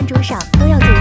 饭桌上都要做。